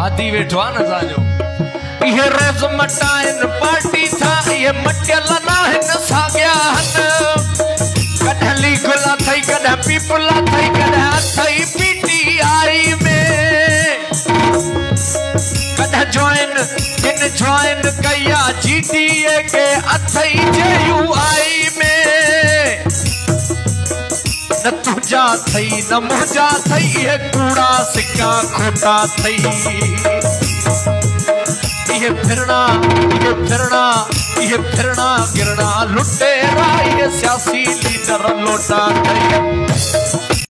आदि वेठो आहे न असांजो इहे रोज़ मटाइनि पार्टी था, इहे मटियल न आहिनि साॻिया आहिनि कॾहिं लीगुला अथई कॾहिं पीपुला अथई कॾहिं अथई पीटी आई में। कॾहिं जॉइन किन जॉइन कई आहे जी टी ए के अथई न तुझा थई, न मुझा थई, ये कूड़ा सिक्का खोटा थई। ये फिरना ये फिरना ये फिरना, गिरना लुटेरा ये सियासी लीडर लोटा अथई